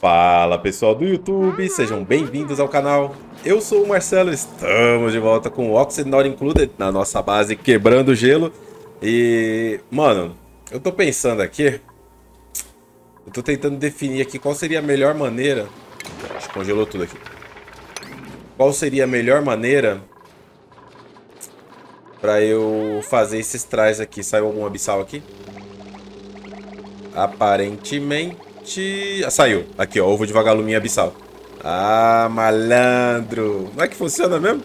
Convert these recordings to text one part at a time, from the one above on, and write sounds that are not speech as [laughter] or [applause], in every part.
Fala pessoal do YouTube, sejam bem-vindos ao canal. Eu sou o Marcelo, estamos de volta com o Oxygen Not Included na nossa base quebrando gelo. E, mano, eu tô pensando aqui, eu tô tentando definir aqui qual seria a melhor maneira. Congelou tudo aqui. Qual seria a melhor maneira pra eu fazer esses trajes aqui? Saiu algum abissal aqui? Aparentemente ah, saiu. Aqui, ó. Ovo de vagalume abissal. Ah, malandro. Não é que funciona mesmo?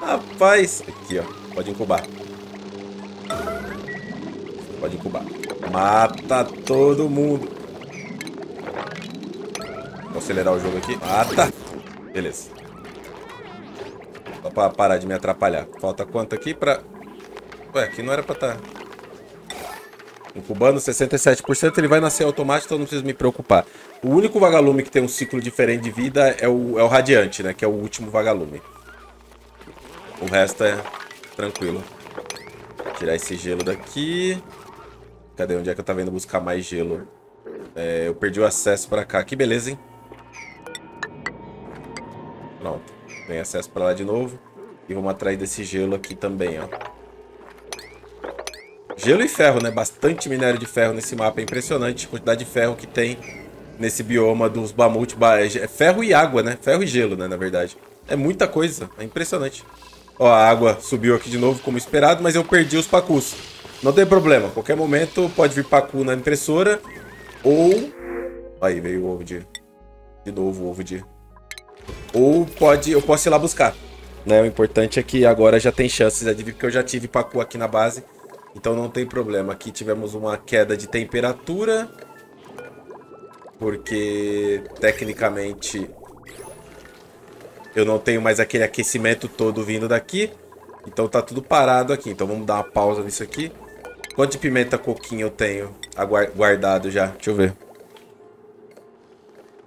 Rapaz. Aqui, ó. Pode incubar. Pode incubar. Mata todo mundo. Vou acelerar o jogo aqui. Mata. Beleza. Só pra parar de me atrapalhar. Falta quanto aqui pra... Ué, aqui não era pra estar... Tá... Incubando 67%, ele vai nascer automático, então não preciso me preocupar. O único vagalume que tem um ciclo diferente de vida é o, é o Radiante, né? Que é o último vagalume. O resto é tranquilo. Vou tirar esse gelo daqui. Cadê? Onde é que eu tava indo buscar mais gelo? É, eu perdi o acesso pra cá. Que beleza, hein? Pronto. Tem acesso pra lá de novo. E vamos atrair desse gelo aqui também, ó. Gelo e ferro, né? Bastante minério de ferro nesse mapa. É impressionante a quantidade de ferro que tem nesse bioma dos Bamut. É ferro e água, né? Ferro e gelo, né? Na verdade. É muita coisa. É impressionante. Ó, a água subiu aqui de novo como esperado, mas eu perdi os pacus. Não tem problema. Qualquer momento pode vir pacu na impressora. Ou... Aí, veio o ovo de... De novo o ovo de... Ou pode... Eu posso ir lá buscar. Né? O importante é que agora já tem chances de vir, porque eu já tive pacu aqui na base. Então não tem problema. Aqui tivemos uma queda de temperatura. Porque, tecnicamente, eu não tenho mais aquele aquecimento todo vindo daqui. Então tá tudo parado aqui. Então vamos dar uma pausa nisso aqui. Quanto de pimenta coquinho eu tenho guardado já? Deixa eu ver.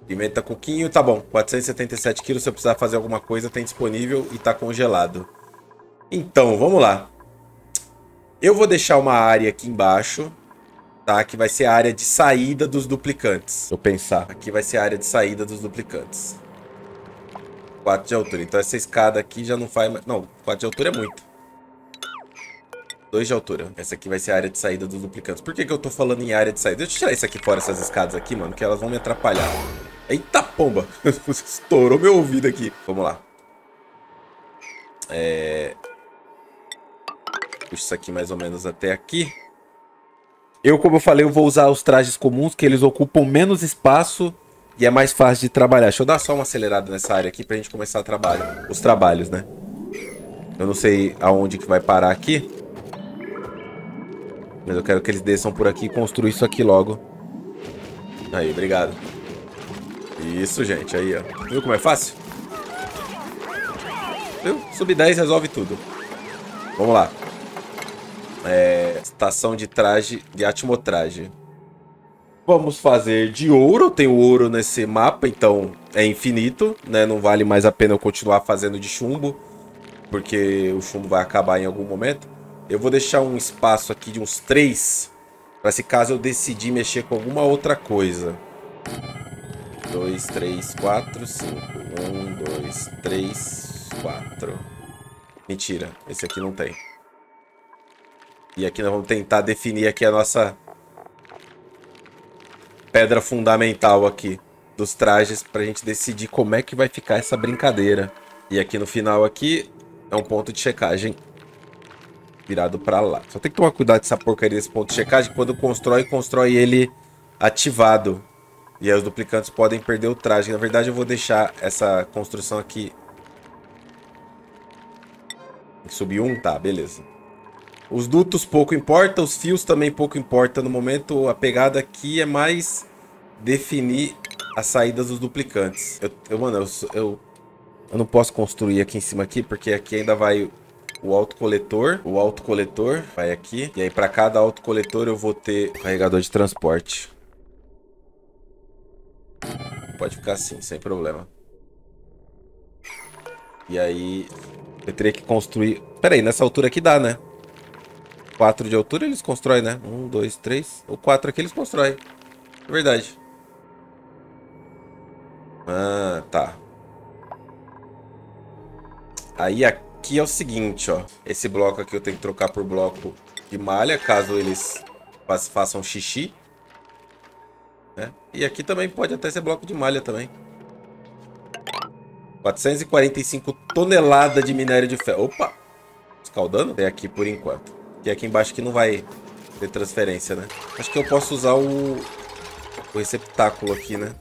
Pimenta coquinho, tá bom. 477 quilos. Se eu precisar fazer alguma coisa, tem disponível e tá congelado. Então, vamos lá. Eu vou deixar uma área aqui embaixo, tá? Que vai ser a área de saída dos duplicantes. Eu pensar. Aqui vai ser a área de saída dos duplicantes. 4 de altura. Então essa escada aqui já não faz mais... Não, 4 de altura é muito. 2 de altura. Essa aqui vai ser a área de saída dos duplicantes. Por que, que eu tô falando em área de saída? Deixa eu tirar isso aqui fora, essas escadas aqui, mano, que elas vão me atrapalhar. Eita pomba! [laughs] Estourou meu ouvido aqui. Vamos lá. É puxo isso aqui mais ou menos até aqui. Eu, como eu falei, eu vou usar os trajes comuns, que eles ocupam menos espaço e é mais fácil de trabalhar. Deixa eu dar só uma acelerada nessa área aqui pra gente começar a trabalho, os trabalhos, né? Eu não sei aonde que vai parar aqui. Mas eu quero que eles desçam por aqui e construam isso aqui logo. Aí, obrigado. Isso, gente, aí, ó. Viu como é fácil? Viu? Sub 10 resolve tudo. Vamos lá é, estação de traje, de atmotraje. Vamos fazer de ouro, tem ouro nesse mapa, então é infinito, né? Não vale mais a pena eu continuar fazendo de chumbo, porque o chumbo vai acabar em algum momento. Eu vou deixar um espaço aqui de uns três, para se caso eu decidir mexer com alguma outra coisa. 2, 3, 4, 5. 1, 2, 3, 4. Mentira, esse aqui não tem. E aqui nós vamos tentar definir aqui a nossa pedra fundamental aqui dos trajes para a gente decidir como é que vai ficar essa brincadeira. E aqui no final aqui é um ponto de checagem virado para lá. Só tem que tomar cuidado com essa porcaria desse ponto de checagem. Quando constrói, constrói ele ativado. E aí os duplicantes podem perder o traje. Na verdade eu vou deixar essa construção aqui... Subir um? Tá, beleza. Os dutos pouco importa, os fios também pouco importa. No momento, a pegada aqui é mais definir as saídas dos duplicantes. Eu, eu mano, eu, eu, eu não posso construir aqui em cima aqui, porque aqui ainda vai o autocoletor. O autocoletor vai aqui. E aí, para cada autocoletor, eu vou ter carregador de transporte. Pode ficar assim, sem problema. E aí, eu teria que construir... Pera aí, nessa altura aqui dá, né? 4 de altura eles constroem, né? 1, 2, 3. O 4 aqui eles constroem. É verdade. Ah, tá. Aí aqui é o seguinte, ó. Esse bloco aqui eu tenho que trocar por bloco de malha, caso eles façam xixi. Né? E aqui também pode até ser bloco de malha também. 445 toneladas de minério de ferro. Opa! Escaldando? Tem aqui por enquanto. E aqui embaixo que não vai ter transferência, né? Acho que eu posso usar o, o receptáculo aqui, né?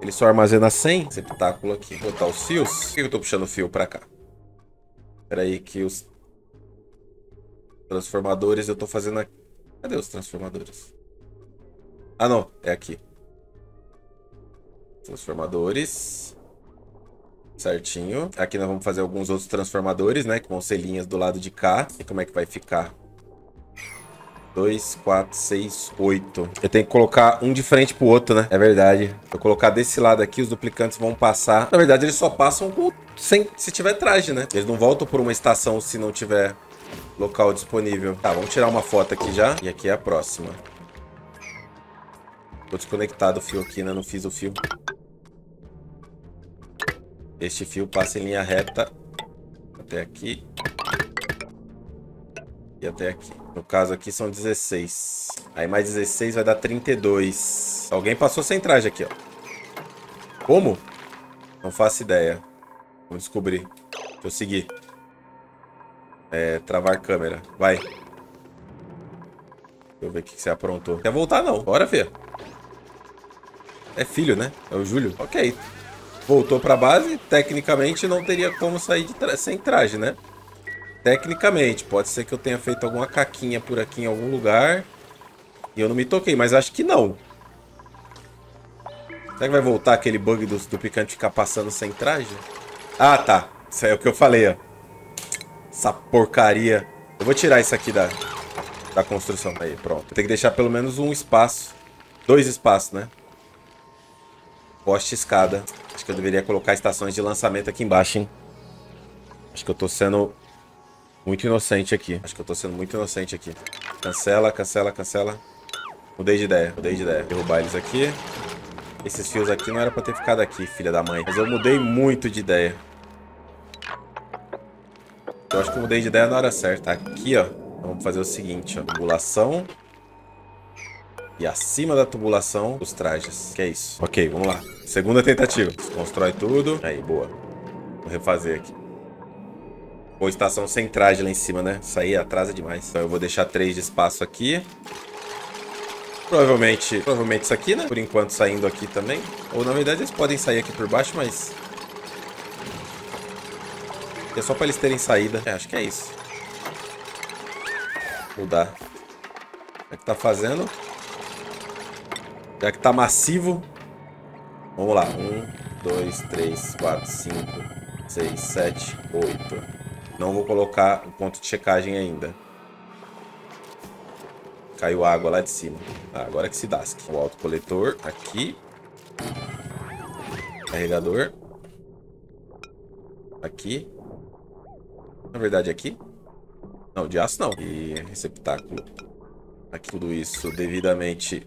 Ele só armazena 100 receptáculo aqui. Vou botar os fios. Por que eu tô puxando o fio pra cá? Espera aí que os transformadores eu tô fazendo aqui. Cadê os transformadores? Ah, não. É aqui. Transformadores. Certinho. Aqui nós vamos fazer alguns outros transformadores, né? Com selinhas do lado de cá. E como é que vai ficar? 2, 4, 6, 8. Eu tenho que colocar um de frente pro outro, né? É verdade. Eu colocar desse lado aqui, os duplicantes vão passar. Na verdade, eles só passam com... sem... se tiver traje, né? Eles não voltam por uma estação se não tiver local disponível. Tá, vamos tirar uma foto aqui já. E aqui é a próxima. Tô desconectado o fio aqui, né? Não fiz o fio. Este fio passa em linha reta até aqui e até aqui. No caso aqui são 16. Aí mais 16 vai dar 32. Alguém passou sem traje aqui, ó. Como? Não faço ideia. Vamos descobrir. Deixa eu seguir. É, travar câmera. Vai. Deixa eu ver o que você aprontou. Quer voltar não. Bora ver. É filho, né? É o Júlio. Ok voltou para base, tecnicamente não teria como sair tra sem traje, né? Tecnicamente, pode ser que eu tenha feito alguma caquinha por aqui em algum lugar e eu não me toquei, mas acho que não. Será que vai voltar aquele bug do, do picante ficar passando sem traje? Ah, tá. Isso aí é o que eu falei, ó. Essa porcaria. Eu vou tirar isso aqui da, da construção. Aí, pronto. Tem que deixar pelo menos um espaço. Dois espaços, né? Poste escada. Acho que eu deveria colocar estações de lançamento aqui embaixo, hein? Acho que eu tô sendo muito inocente aqui. Acho que eu tô sendo muito inocente aqui. Cancela, cancela, cancela. Mudei de ideia, mudei de ideia. Derrubar eles aqui. Esses fios aqui não era pra ter ficado aqui, filha da mãe. Mas eu mudei muito de ideia. Eu acho que eu mudei de ideia na hora certa. Aqui, ó. Vamos fazer o seguinte, ó. Tubulação. E acima da tubulação, os trajes. Que é isso. Ok, vamos lá. Segunda tentativa. Constrói tudo. Aí, boa. Vou refazer aqui. Pô, estação sem traje lá em cima, né? Isso aí atrasa demais. Então eu vou deixar três de espaço aqui. Provavelmente, provavelmente isso aqui, né? Por enquanto saindo aqui também. Ou na verdade eles podem sair aqui por baixo, mas... É só pra eles terem saída. É, acho que é isso. Mudar. O que tá fazendo? Já que tá massivo. Vamos lá. Um, dois, três, quatro, cinco, seis, sete, oito. Não vou colocar o ponto de checagem ainda. Caiu água lá de cima. Ah, agora que se dasque. O autocoletor aqui. Carregador. Aqui. Na verdade, aqui. Não, de aço não. E receptáculo. Aqui tudo isso devidamente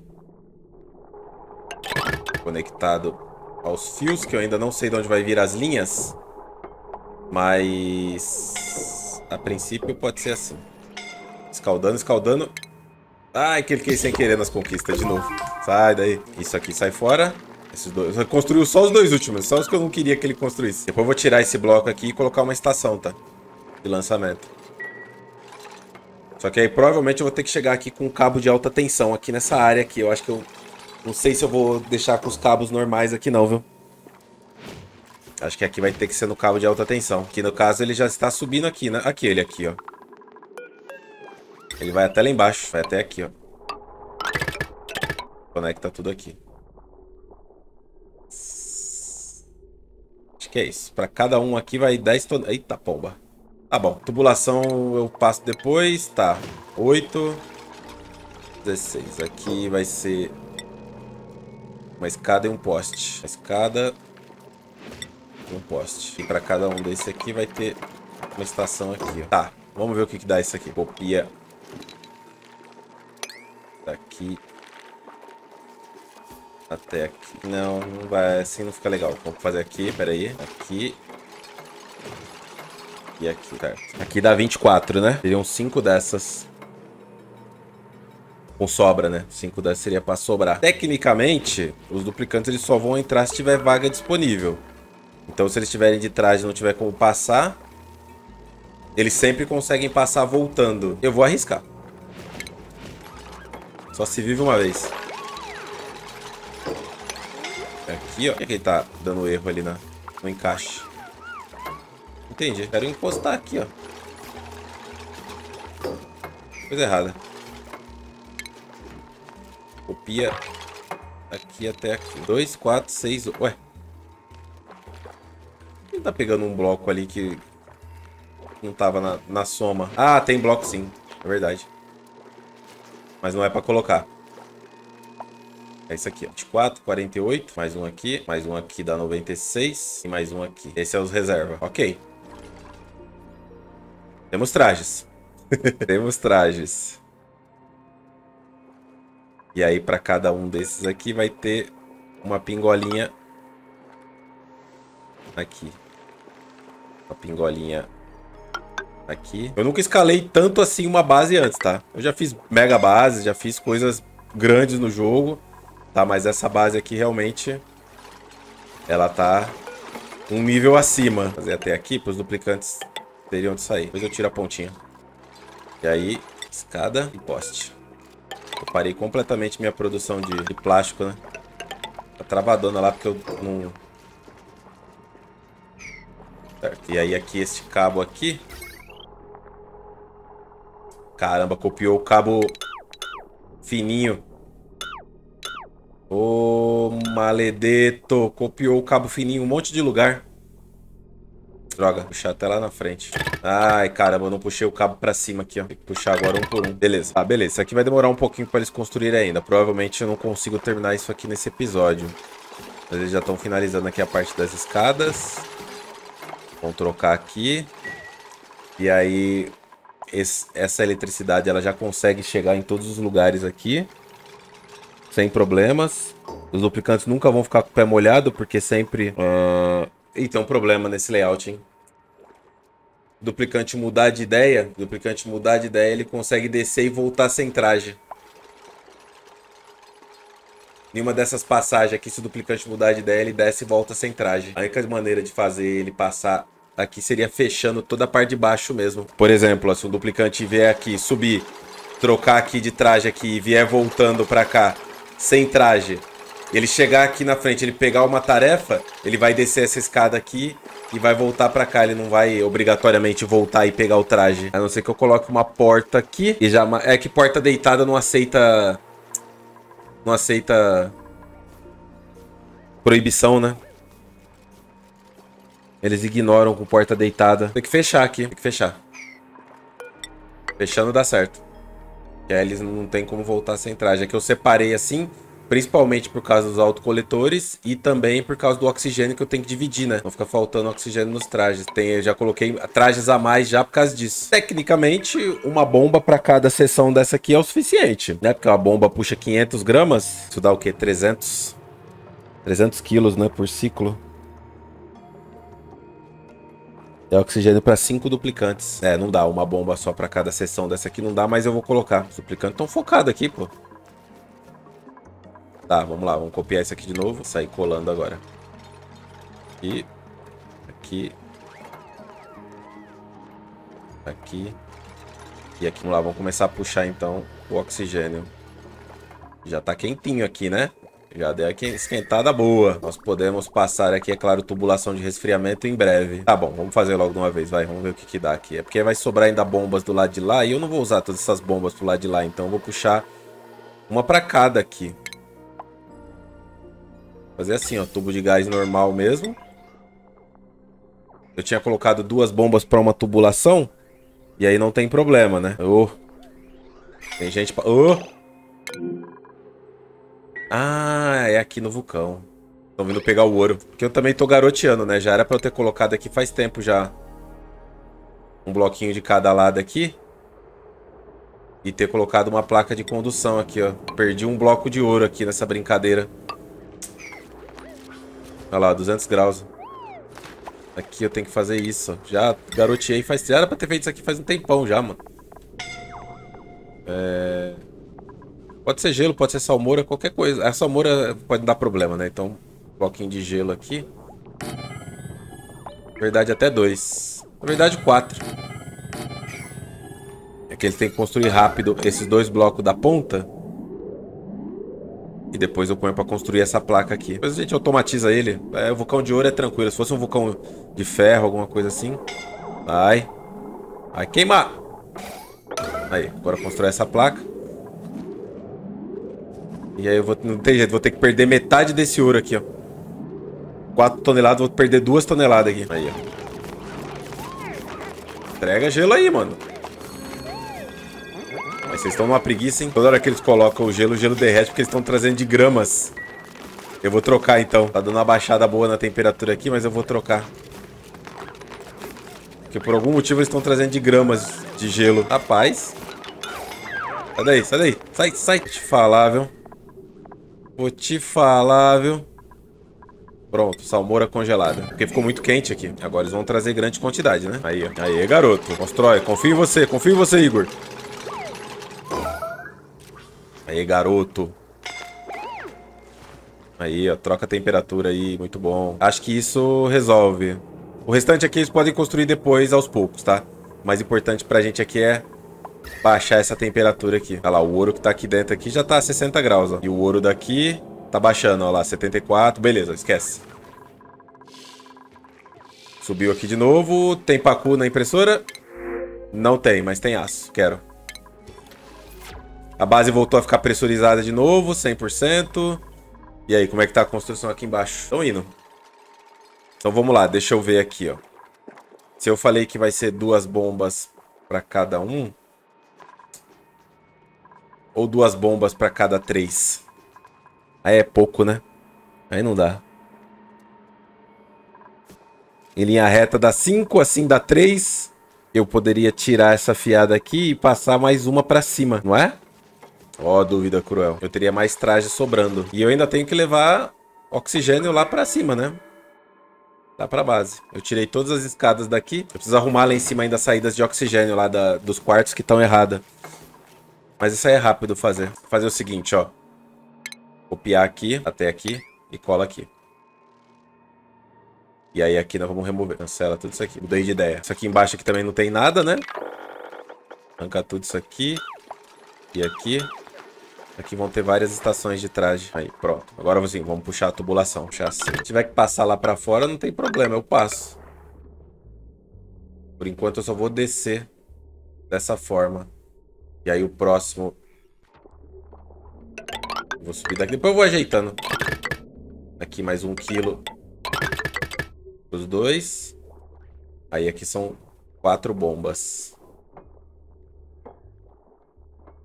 conectado aos fios, que eu ainda não sei de onde vai vir as linhas. Mas... A princípio pode ser assim. Escaldando, escaldando. Ai, cliquei sem querer nas conquistas de novo. Sai daí. Isso aqui sai fora. Esses dois. Construiu só os dois últimos. Só os que eu não queria que ele construísse. Depois eu vou tirar esse bloco aqui e colocar uma estação, tá? De lançamento. Só que aí provavelmente eu vou ter que chegar aqui com um cabo de alta tensão aqui nessa área aqui. Eu acho que eu não sei se eu vou deixar com os cabos normais aqui não, viu? Acho que aqui vai ter que ser no cabo de alta tensão. Que no caso ele já está subindo aqui, né? Aqui ele aqui, ó. Ele vai até lá embaixo. Vai até aqui, ó. Conecta tudo aqui. Acho que é isso. Para cada um aqui vai 10 toneladas. Eita, pomba. Tá bom. Tubulação eu passo depois. Tá. 8. 16. Aqui vai ser uma escada e um poste. Uma escada e um poste. E para cada um desse aqui vai ter uma estação aqui. Tá, vamos ver o que, que dá isso aqui. Copia. Daqui. Até aqui. Não, não vai. Assim não fica legal. Vamos fazer aqui, peraí. Aqui. E aqui, certo. Aqui dá 24, né? Seriam 5 dessas. Com sobra, né? 5 dessas seria pra sobrar. Tecnicamente, os duplicantes eles só vão entrar se tiver vaga disponível. Então, se eles tiverem de trás e não tiver como passar, eles sempre conseguem passar voltando. Eu vou arriscar. Só se vive uma vez. Aqui, ó. Por que ele tá dando erro ali na, no encaixe? Entendi. Quero encostar aqui, ó. Coisa errada. Copia aqui até aqui. 2, 4, 6... Ué. Ele tá pegando um bloco ali que não tava na, na soma. Ah, tem bloco sim. É verdade. Mas não é pra colocar. É isso aqui, ó. 24, 48. Mais um aqui. Mais um aqui dá 96. E mais um aqui. Esse é os reserva. Ok. Temos trajes. [laughs] Temos trajes. E aí, para cada um desses aqui, vai ter uma pingolinha aqui. Uma pingolinha aqui. Eu nunca escalei tanto assim uma base antes, tá? Eu já fiz mega bases, já fiz coisas grandes no jogo, tá? Mas essa base aqui realmente, ela tá um nível acima. Fazer até aqui, para os duplicantes teriam de sair. Depois eu tiro a pontinha. E aí, escada e poste. Eu parei completamente minha produção de, de plástico, né? Tá travadona lá porque eu não... Certo. E aí aqui esse cabo aqui... Caramba, copiou o cabo fininho. Ô, maledeto. Copiou o cabo fininho um monte de lugar. Droga, puxar até lá na frente. Ai, caramba, eu não puxei o cabo pra cima aqui, ó. Tem que puxar agora um por um. Beleza. Ah, beleza. Isso aqui vai demorar um pouquinho pra eles construírem ainda. Provavelmente eu não consigo terminar isso aqui nesse episódio. Mas eles já estão finalizando aqui a parte das escadas. Vamos trocar aqui. E aí, esse, essa eletricidade ela já consegue chegar em todos os lugares aqui. Sem problemas. Os duplicantes nunca vão ficar com o pé molhado, porque sempre... Uh e tem um problema nesse layout, hein? Duplicante mudar de ideia, duplicante mudar de ideia, ele consegue descer e voltar sem traje. Nenhuma dessas passagens aqui, se o duplicante mudar de ideia, ele desce e volta sem traje. A única maneira de fazer ele passar aqui seria fechando toda a parte de baixo mesmo. Por exemplo, se um duplicante vier aqui, subir, trocar aqui de traje aqui e vier voltando pra cá sem traje, ele chegar aqui na frente, ele pegar uma tarefa, ele vai descer essa escada aqui e vai voltar pra cá. Ele não vai obrigatoriamente voltar e pegar o traje. A não ser que eu coloque uma porta aqui. E já... É que porta deitada não aceita... Não aceita... Proibição, né? Eles ignoram com porta deitada. Tem que fechar aqui. Tem que fechar. Fechando dá certo. E aí eles não tem como voltar sem traje. É que eu separei assim... Principalmente por causa dos autocoletores e também por causa do oxigênio que eu tenho que dividir, né? Não fica faltando oxigênio nos trajes. Tem, já coloquei trajes a mais já por causa disso. Tecnicamente, uma bomba para cada seção dessa aqui é o suficiente, né? Porque uma bomba puxa 500 gramas. Isso dá o quê? 300? 300 quilos, né? Por ciclo. É oxigênio para cinco duplicantes. É, não dá uma bomba só para cada seção dessa aqui, não dá, mas eu vou colocar. Os duplicantes estão focados aqui, pô. Tá, vamos lá. Vamos copiar isso aqui de novo. Sair colando agora. Aqui. Aqui. Aqui. E aqui, vamos lá. Vamos começar a puxar, então, o oxigênio. Já tá quentinho aqui, né? Já deu aqui esquentada boa. Nós podemos passar aqui, é claro, tubulação de resfriamento em breve. Tá bom, vamos fazer logo de uma vez, vai. Vamos ver o que que dá aqui. É porque vai sobrar ainda bombas do lado de lá e eu não vou usar todas essas bombas pro lado de lá. Então eu vou puxar uma pra cada aqui. Fazer assim, ó, tubo de gás normal mesmo. Eu tinha colocado duas bombas para uma tubulação. E aí não tem problema, né? Oh. Tem gente pra... Oh. Ah, é aqui no vulcão. Estão vindo pegar o ouro. Porque eu também tô garoteando, né? Já era pra eu ter colocado aqui faz tempo já. Um bloquinho de cada lado aqui. E ter colocado uma placa de condução aqui, ó. Perdi um bloco de ouro aqui nessa brincadeira. Olha lá, 200 graus. Aqui eu tenho que fazer isso. Já garoteei faz... Já era pra ter feito isso aqui faz um tempão já, mano. É... Pode ser gelo, pode ser salmoura, qualquer coisa. A salmoura pode dar problema, né? Então, um bloquinho de gelo aqui. Na verdade, até dois. Na verdade, quatro. É que ele tem que construir rápido esses dois blocos da ponta. E depois eu ponho pra construir essa placa aqui. Depois a gente automatiza ele. É, o vulcão de ouro é tranquilo. Se fosse um vulcão de ferro, alguma coisa assim. Vai. Vai queimar. Aí, agora constrói essa placa. E aí eu vou... Não tem jeito, vou ter que perder metade desse ouro aqui, ó. 4 toneladas, vou perder 2 toneladas aqui. Aí, ó. Entrega gelo aí, mano. Mas vocês estão numa preguiça, hein? Toda hora que eles colocam o gelo, o gelo derrete porque eles estão trazendo de gramas. Eu vou trocar, então. Tá dando uma baixada boa na temperatura aqui, mas eu vou trocar. Porque por algum motivo eles estão trazendo de gramas de gelo. Rapaz. Sai daí, sai daí. Sai, sai. Vou te falar, viu? Vou te falar, viu? Pronto, salmoura congelada. Porque ficou muito quente aqui. Agora eles vão trazer grande quantidade, né? Aí, ó. Aí, garoto. Constrói. Confio em você. Confio em você, Igor. Aí, garoto. Aí, ó, troca a temperatura aí, muito bom. Acho que isso resolve. O restante aqui eles podem construir depois, aos poucos, tá? O mais importante pra gente aqui é baixar essa temperatura aqui. Olha lá, o ouro que tá aqui dentro aqui já tá a 60 graus, ó. E o ouro daqui tá baixando, ó lá, 74. Beleza, esquece. Subiu aqui de novo. Tem pacu na impressora? Não tem, mas tem aço. Quero. A base voltou a ficar pressurizada de novo, 100%. E aí, como é que tá a construção aqui embaixo? Estão indo. Então vamos lá, deixa eu ver aqui, ó. Se eu falei que vai ser duas bombas para cada um... Ou duas bombas para cada três. Aí é pouco, né? Aí não dá. Em linha reta dá 5, assim dá 3. Eu poderia tirar essa fiada aqui e passar mais uma para cima, não é? Ó, oh, dúvida cruel. Eu teria mais traje sobrando. E eu ainda tenho que levar oxigênio lá pra cima, né? Lá pra base. Eu tirei todas as escadas daqui. Eu preciso arrumar lá em cima ainda as saídas de oxigênio lá da, dos quartos que estão erradas. Mas isso aí é rápido fazer. Vou fazer o seguinte, ó. Copiar aqui, até aqui, e cola aqui. E aí aqui nós vamos remover. Cancela tudo isso aqui. Mudei de ideia. Isso aqui embaixo aqui também não tem nada, né? Arranca tudo isso aqui. E aqui. Aqui vão ter várias estações de traje. Aí, pronto. Agora assim, vamos puxar a tubulação. Puxar assim. Se tiver que passar lá pra fora, não tem problema. Eu passo. Por enquanto eu só vou descer dessa forma. E aí o próximo... Vou subir daqui. Depois eu vou ajeitando. Aqui mais um quilo. Os dois. Aí aqui são quatro bombas.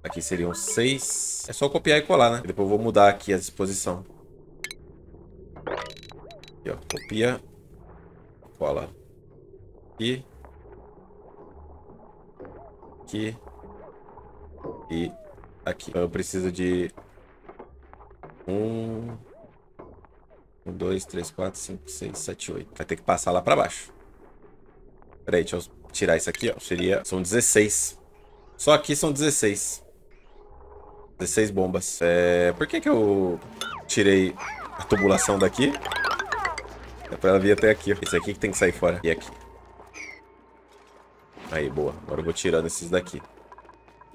Aqui seriam seis. É só copiar e colar, né? Depois eu vou mudar aqui a disposição. Aqui, ó. Copia. Cola. Aqui. Aqui. E aqui. Então eu preciso de... Um... Um, dois, três, quatro, cinco, seis, sete, oito. Vai ter que passar lá pra baixo. Peraí, deixa eu tirar isso aqui, ó. Seria... São 16. Só aqui são 16. 16 bombas. É... Por que que eu tirei a tubulação daqui? É pra ela vir até aqui. Esse aqui que tem que sair fora. E aqui. Aí, boa. Agora eu vou tirando esses daqui.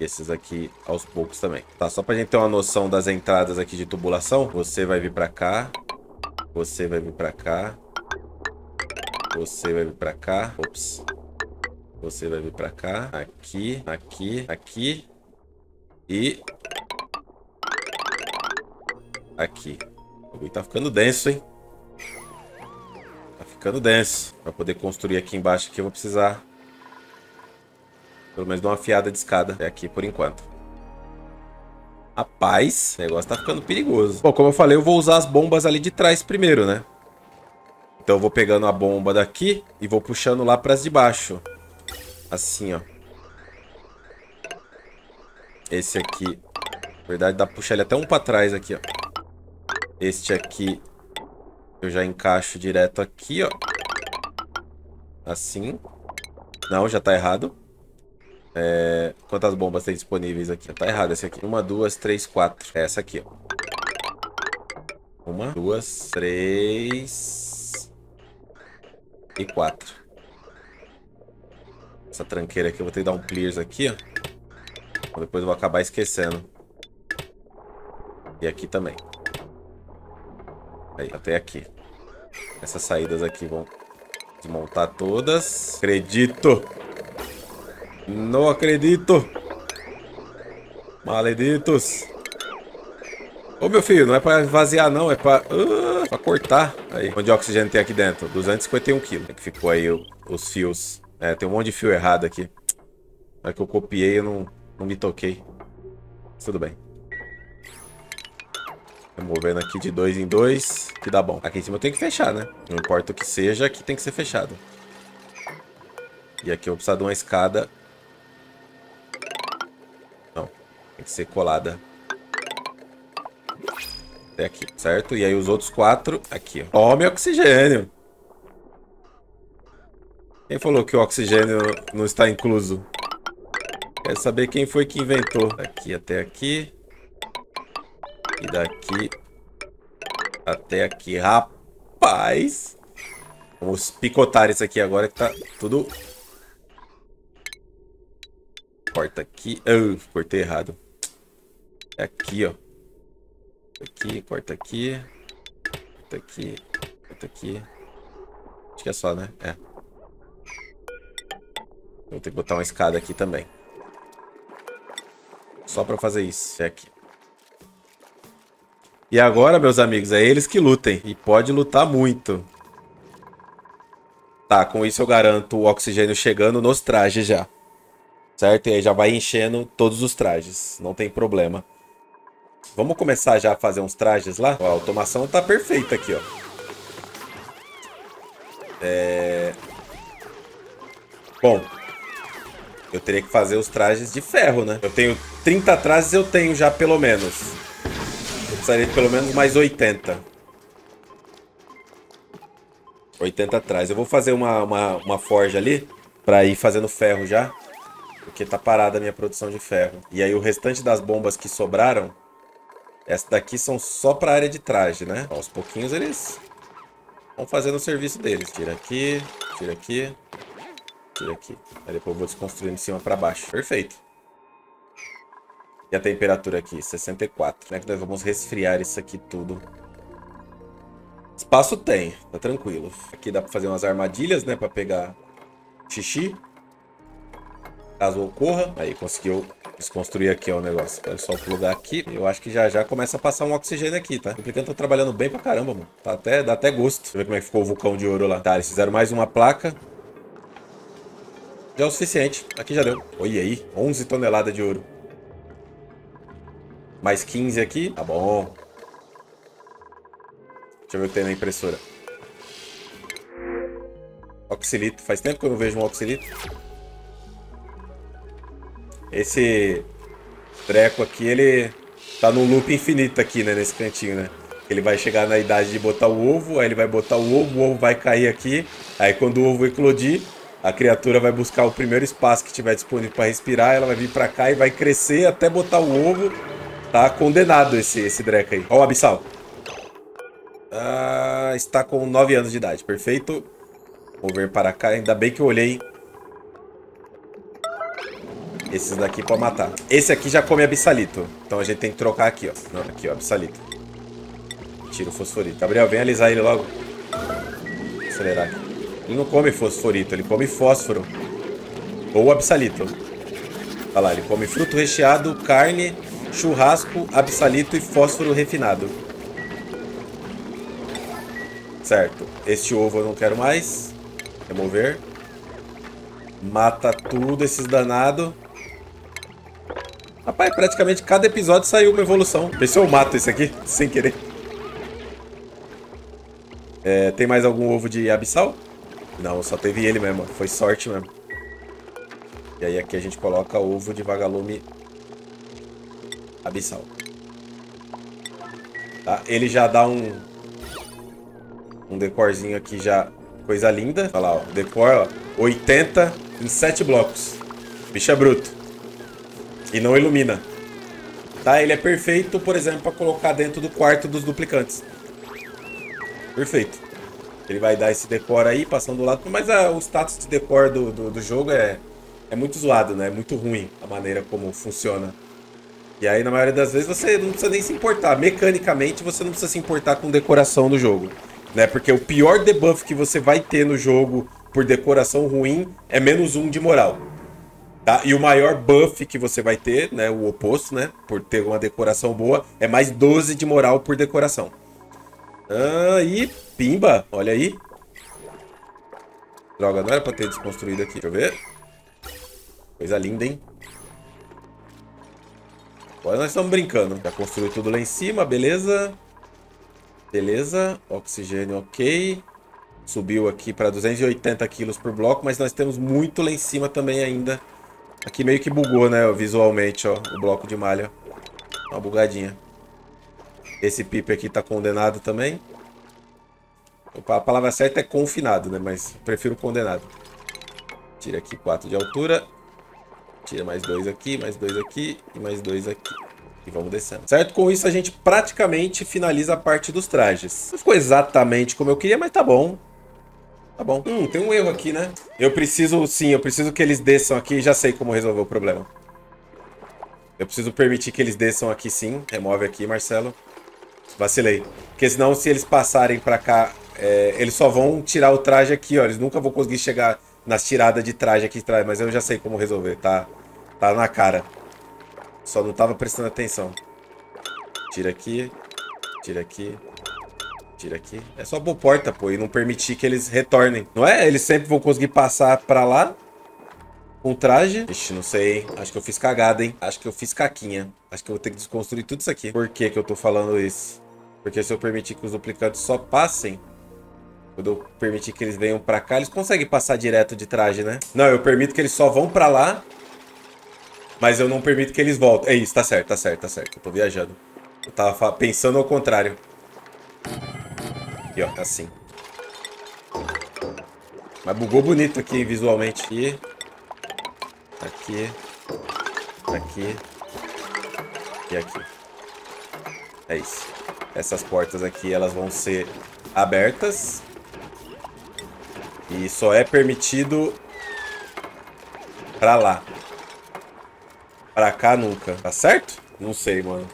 E esses aqui aos poucos também. Tá, só pra gente ter uma noção das entradas aqui de tubulação. Você vai vir pra cá. Você vai vir pra cá. Você vai vir pra cá. Ops. Você vai vir pra cá. Aqui, aqui, aqui. E Aqui. O bagulho tá ficando denso, hein? Tá ficando denso. Pra poder construir aqui embaixo aqui, eu vou precisar... Pelo menos de uma fiada de escada. É aqui por enquanto. Rapaz, o negócio tá ficando perigoso. Bom, como eu falei, eu vou usar as bombas ali de trás primeiro, né? Então eu vou pegando a bomba daqui e vou puxando lá para as de baixo. Assim, ó. Esse aqui. Na verdade, dá pra puxar ele até um para trás aqui, ó. Este aqui Eu já encaixo direto aqui, ó. Assim. Não, já tá errado. É... Quantas bombas tem disponíveis aqui? Tá errado esse aqui. Uma, duas, três, quatro. É essa aqui, ó. Uma, duas, três... E quatro. Essa tranqueira aqui, eu vou ter que dar um clears aqui, ó. Depois eu vou acabar esquecendo. E aqui também. Aí, até aqui. Essas saídas aqui vão desmontar todas. Acredito. Não acredito. Maleditos. Ô, meu filho, não é pra vaziar, não. É pra... Uh, pra cortar. Aí, onde oxigênio tem aqui dentro? 251 quilos. É que ficou aí os fios. É, tem um monte de fio errado aqui. É que eu copiei e não, não me toquei. Tudo bem. Removendo aqui de dois em dois, que dá bom. Aqui em cima eu tenho que fechar, né? Não importa o que seja, aqui tem que ser fechado. E aqui eu vou precisar de uma escada. Não, tem que ser colada. Até aqui, certo? E aí os outros quatro, aqui, ó. Tome oxigênio. Quem falou que o oxigênio não está incluso? Quer saber quem foi que inventou? Daqui até aqui. Daqui até aqui. Rapaz! Vamos picotar isso aqui agora que tá tudo... Corta aqui. Uh, cortei errado. É aqui, ó. Aqui, corta aqui. Corta aqui. Corta aqui. Acho que é só, né? É. Vou ter que botar uma escada aqui também. Só pra fazer isso. É aqui. E agora, meus amigos, é eles que lutem. E pode lutar muito. Tá, com isso eu garanto o oxigênio chegando nos trajes já. Certo? E aí já vai enchendo todos os trajes. Não tem problema. Vamos começar já a fazer uns trajes lá? Ó, a automação tá perfeita aqui, ó. É... Bom, eu teria que fazer os trajes de ferro, né? Eu tenho 30 trajes, eu tenho já pelo menos precisaria de pelo menos mais 80. 80 atrás. Eu vou fazer uma, uma, uma forja ali pra ir fazendo ferro já. Porque tá parada a minha produção de ferro. E aí o restante das bombas que sobraram, essas daqui são só pra área de traje, né? Aos pouquinhos eles vão fazendo o serviço deles. Tira aqui, tira aqui, tira aqui. Aí depois eu vou desconstruindo de cima pra baixo. Perfeito. E a temperatura aqui? 64. Como é que nós vamos resfriar isso aqui tudo? Espaço tem, tá tranquilo. Aqui dá pra fazer umas armadilhas, né? Pra pegar xixi. Caso ocorra. Aí, conseguiu desconstruir aqui ó, o negócio. É só plugar aqui. Eu acho que já já começa a passar um oxigênio aqui, tá? O duplicante tá trabalhando bem pra caramba, mano. Tá até, dá até gosto. Deixa eu ver como é que ficou o vulcão de ouro lá. Tá, eles fizeram mais uma placa. Já é o suficiente. Aqui já deu. Olha aí, 11 toneladas de ouro. Mais 15 aqui. Tá bom. Deixa eu ver o que tem na impressora. Oxilito. Faz tempo que eu não vejo um oxilito. Esse treco aqui, ele tá num loop infinito aqui, né? Nesse cantinho, né? Ele vai chegar na idade de botar o ovo, aí ele vai botar o ovo, o ovo vai cair aqui. Aí quando o ovo eclodir, a criatura vai buscar o primeiro espaço que tiver disponível para respirar, ela vai vir para cá e vai crescer até botar o ovo Tá condenado esse, esse Dreca aí. Ó o Abissal. Ah, está com 9 anos de idade. Perfeito. Vou ver para cá. Ainda bem que eu olhei esses daqui para matar. Esse aqui já come abissalito. Então a gente tem que trocar aqui, ó. Não, aqui, ó, abissalito. Tira o fosforito. Gabriel, vem alisar ele logo. Vou acelerar aqui. Ele não come fosforito, ele come fósforo. Ou absalito. Olha lá, ele come fruto recheado, carne churrasco, absalito e fósforo refinado. Certo. Este ovo eu não quero mais. Remover. Mata tudo esses danados. Rapaz, praticamente cada episódio saiu uma evolução. Vê se eu mato esse aqui, [laughs] sem querer. É, tem mais algum ovo de abissal? Não, só teve ele mesmo. Foi sorte mesmo. E aí aqui a gente coloca ovo de vagalume abissal. Tá? Ele já dá um... Um decorzinho aqui já, coisa linda. Olha lá, ó, decor, ó, 80 em 7 blocos. Bicho é bruto. E não ilumina. Tá? Ele é perfeito, por exemplo, para colocar dentro do quarto dos duplicantes. Perfeito. Ele vai dar esse decor aí, passando do lado. Mas a, o status de decor do, do, do, jogo é, é muito zoado, né? É muito ruim a maneira como funciona. E aí, na maioria das vezes, você não precisa nem se importar. Mecanicamente, você não precisa se importar com decoração do jogo. Né? Porque o pior debuff que você vai ter no jogo por decoração ruim é menos um de moral. Tá? E o maior buff que você vai ter, né, o oposto, né, por ter uma decoração boa, é mais 12 de moral por decoração. Ah, e pimba, olha aí. Droga, não era pra ter desconstruído aqui. Deixa eu ver. Coisa linda, hein? Agora nós estamos brincando. Já construiu tudo lá em cima, beleza. Beleza. Oxigênio ok. Subiu aqui para 280 quilos por bloco, mas nós temos muito lá em cima também ainda Aqui meio que bugou, né, visualmente, ó, o bloco de malha. Uma bugadinha. Esse pipe aqui tá condenado também. A palavra certa é confinado, né, mas prefiro condenado. Tira aqui 4 de altura. Tira mais dois aqui, mais dois aqui e mais dois aqui. E vamos descendo. Certo? Com isso a gente praticamente finaliza a parte dos trajes. Não ficou exatamente como eu queria, mas tá bom. Tá bom. Hum, tem um erro aqui, né? Eu preciso, sim, eu preciso que eles desçam aqui. Já sei como resolver o problema. Eu preciso permitir que eles desçam aqui, sim. Remove aqui, Marcelo. Vacilei. Porque senão, se eles passarem pra cá, é, eles só vão tirar o traje aqui, ó. Eles nunca vão conseguir chegar nas tiradas de traje aqui atrás. Mas eu já sei como resolver, tá? Tá na cara. Só não tava prestando atenção. Tira aqui. Tira aqui. Tira aqui. É só por porta, pô, e não permitir que eles retornem. Não é? Eles sempre vão conseguir passar pra lá com traje. Ixi, não sei, hein? Acho que eu fiz cagada, hein? Acho que eu fiz caquinha. Acho que eu vou ter que desconstruir tudo isso aqui. Por que que eu tô falando isso? Porque se eu permitir que os duplicantes só passem... Quando eu permitir que eles venham pra cá, eles conseguem passar direto de traje, né? Não, eu permito que eles só vão pra lá. Mas eu não permito que eles voltem. É isso, tá certo, tá certo, tá certo. Eu tô viajando. Eu tava pensando ao contrário. Aqui, ó, assim. Mas bugou bonito aqui visualmente. Aqui. Aqui. Aqui. E aqui. É isso. Essas portas aqui, elas vão ser abertas. E só é permitido pra lá. Pra cá nunca. Tá certo? Não sei, mano.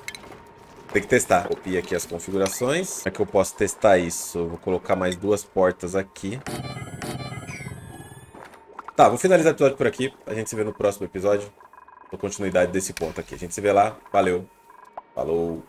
Tem que testar. Copia aqui as configurações. Como é que eu posso testar isso? vou colocar mais duas portas aqui. Tá, vou finalizar o episódio por aqui. A gente se vê no próximo episódio. Com continuidade desse ponto aqui. A gente se vê lá. Valeu. Falou.